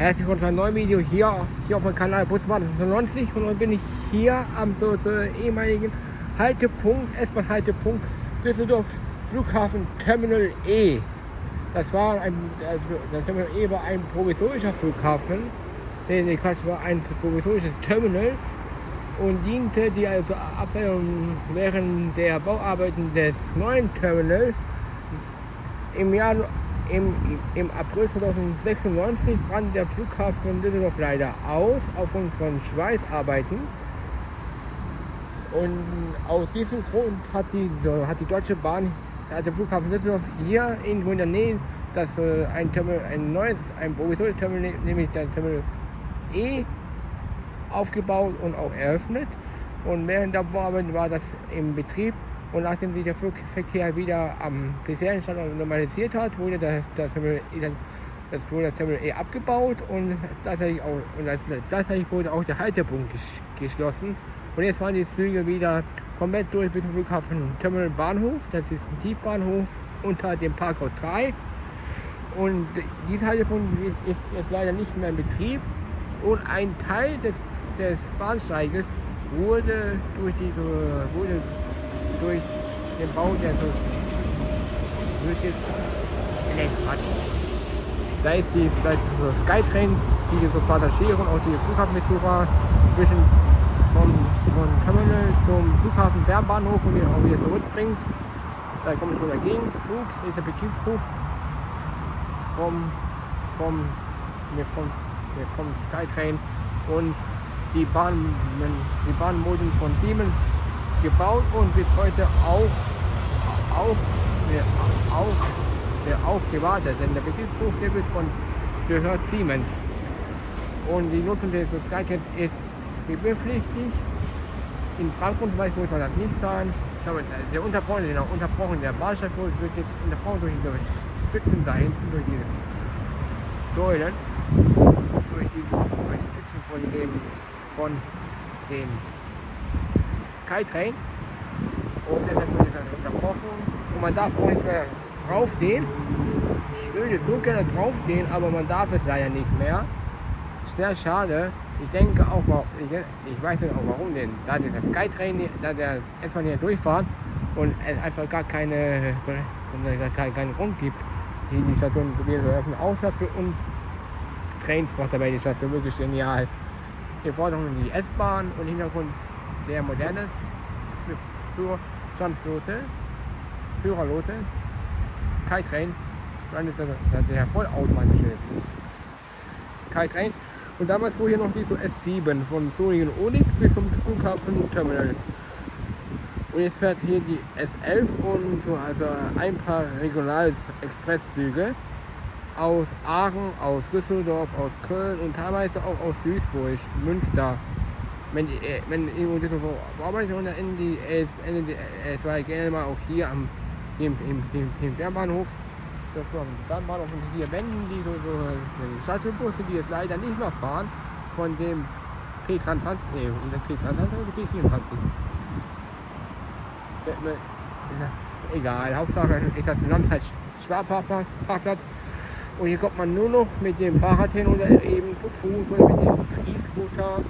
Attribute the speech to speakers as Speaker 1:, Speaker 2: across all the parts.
Speaker 1: Herzlich willkommen zu einem neuen Video hier, hier auf meinem Kanal Busbahn 90 und heute bin ich hier am so, so ehemaligen Haltepunkt, S-Bahn-Haltepunkt Düsseldorf Flughafen Terminal E. Das war ein, das Terminal E war ein provisorischer Flughafen, nee, Quatsch, war ein provisorisches Terminal und diente die also Abteilung während der Bauarbeiten des neuen Terminals im Jahr im, im April 2096 brannte der Flughafen Düsseldorf leider aus aufgrund von Schweißarbeiten. Und aus diesem Grund hat die, hat die Deutsche Bahn, hat der Flughafen Düsseldorf hier in der Nähe das, äh, ein, Terminal, ein neues, ein provisorisches Terminal, nämlich der Terminal E, aufgebaut und auch eröffnet. Und während der Bauarbeiten war das im Betrieb und nachdem sich der Flugverkehr wieder am bisherigen Standort normalisiert hat, wurde das, das, Terminal, das, wurde das Terminal E abgebaut und tatsächlich, auch, und tatsächlich wurde auch der Haltepunkt geschlossen. Und jetzt waren die Züge wieder komplett durch bis zum Flughafen Terminal Bahnhof. Das ist ein Tiefbahnhof unter dem Parkhaus 3. Und dieser Haltepunkt ist jetzt leider nicht mehr in Betrieb. Und ein Teil des, des Bahnsteiges wurde durch diese wurde durch den Bau der so durch den, nee, Quatsch. Da ist die da ist so Skytrain, die so Passagiere und auch die Flughafenbesucher zwischen vom, vom Terminal zum Flughafen Fernbahnhof und auch wieder zurückbringt. Da kommt schon der Gegenzug, ist der Betriebshof vom, vom, vom, vom Skytrain und die Bahn, die Bahnmoden von Siemens gebaut und bis heute auch, auch, auch, auch gewartet. Denn der Betriebshof der wird von gehört Siemens. Und die Nutzung des Skytrains ist gebührpflichtig. In Frankfurt zum Beispiel muss man das nicht sagen. Der unterbrochen, der unterbrochen, der Bahnsteig wird jetzt unterbrochen durch die Stützen da hinten, durch die Säulen, durch die, durch die Stützen von dem, von dem Skytrain. Und deshalb wurde das unterbrochen. Und man darf auch nicht mehr draufgehen. Ich würde so gerne draufgehen, aber man darf es leider nicht mehr. Sehr schade. Ich denke auch, ich, ich weiß nicht auch warum, denn da der Skytrain, da der erstmal hier durchfahren und es einfach gar keine, gar keinen Grund gibt, hier die Station wieder zu öffnen, außer für uns Trains macht dabei die Station wirklich genial. Hier vorne die S-Bahn und Hintergrund der moderne Führerstandslose, führerlose Skytrain, dann ist der, der vollautomatische Skytrain. Und damals fuhr hier noch die so S7 von Solingen Onyx bis zum Flughafen Terminal. Und jetzt fährt hier die S11 und so also ein paar Regional-Expresszüge aus Aachen, aus Düsseldorf, aus Köln und teilweise auch aus Duisburg, Münster wenn, äh, wenn irgendwo in die es, Ende die, es war gerne mal auch hier am im, im, im, im Fernbahnhof das am Fernbahnhof und hier wenden die so, so äh, Shuttlebusse, die jetzt leider nicht mehr fahren von dem P23, nee, P23 oder P24. Egal, Hauptsache ist das ein Landzeit-Sparparkplatz. Und hier kommt man nur noch mit dem Fahrrad hin oder eben zu Fuß oder mit dem E-Scooter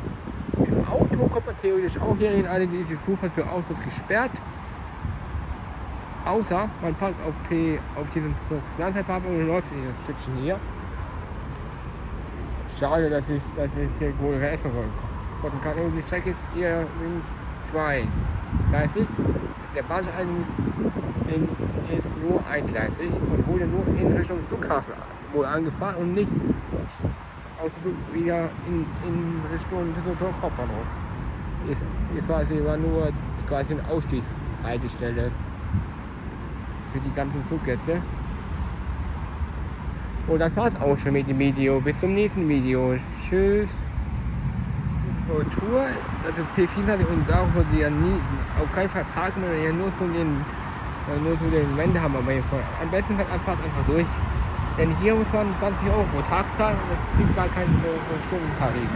Speaker 1: Auto kommt man theoretisch auch hier in eine diese Zufall für Autos gesperrt. Außer man fährt auf, P, auf diesem Landzeitpark und läuft in das Stückchen hier. Schade, dass ich, dass ich hier wohl erstmal. Und die Strecke ist hier zwei. Gleisig. Der Bahnsteig ist nur eingleisig und wurde nur in Richtung Flughafen wohl angefahren und nicht aus wieder in, in Richtung Düsseldorf Hauptbahnhof. Ist, ist quasi war nur quasi eine Ausstiegshaltestelle für die ganzen Fluggäste. Und das war's auch schon mit dem Video. Bis zum nächsten Video. Tschüss. Tour, das ist P24 und da so die nie, auf keinen Fall parken, sondern nur so den nur so den Wände haben, aber am besten halt einfach einfach durch. Denn hier muss man 20 Euro pro Tag zahlen und es gibt gar keinen Stundentarif.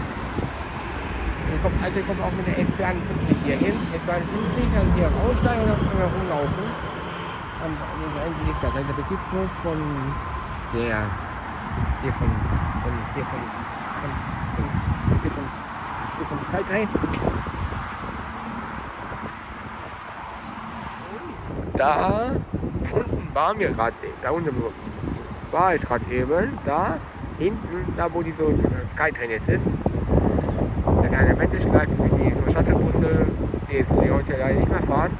Speaker 1: Hier kommt, also kommt auch mit der S-Bahn 50 hier hin. S-Bahn 50 kann hier aussteigen und dann können wir rumlaufen. Und eigentlich ist das also der Betriebshof von der hier von von, hier von, von, von, hier von, hier von Skytrain. Da unten waren wir gerade, da unten war ich gerade eben, da hinten, da wo diese Skytrain jetzt ist. Da kleine Wendeschleife für die so Shuttlebusse, die, die heute leider nicht mehr fahren.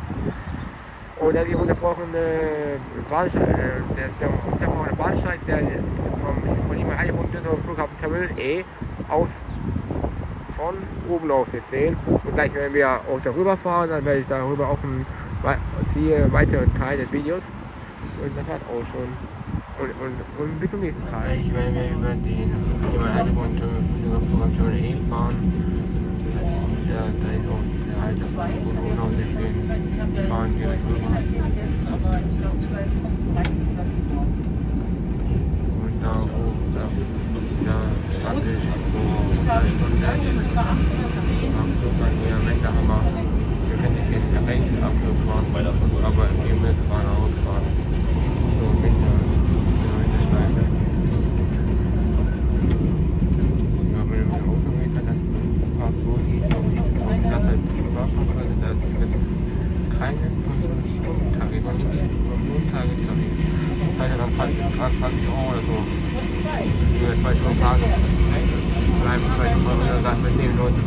Speaker 1: Und da die unterbrochene Bahnsteig, äh, der, unterbrochene Bahnsteig, der vom, von ihm Heidebunden zum Flughafen Terminal E aus von oben aus jetzt sehen. Und gleich, wenn wir auch darüber fahren, dann werde ich darüber auch einen weiteren Teil des Videos. Und das hat auch schon. Und, und, und bis zum nächsten Teil. Ich werde wir über den über Heidebunden zum Flughafen Terminal E fahren. Ja, da ist auch der Halt und auch deswegen fahren wir. Und da oben, da, da stand ich vor drei Stunden. Am Flug an mir am Ende haben wir, wir sind nicht in der rechten abgefahren, aber im müssen wir ausfahren. So mit der, mit der Schleife. Ja, wenn du mit dem Auto gehst, dann fahrst du so, siehst du, siehst du, und das halt Sparfahrrad, also da ist kein Stundentarif, ein Tagestarif. Das heißt ja dann 20, 20 Euro oder so. Für zwei Stunden Tage bleiben vielleicht mal oder das bei 10 Minuten.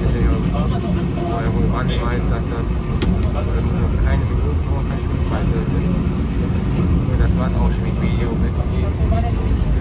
Speaker 1: Deswegen vorher wohl anweist, dass das oder keine Minuten, keine Stundenpreise sind. Und das war auch schon mit Video bis nächsten.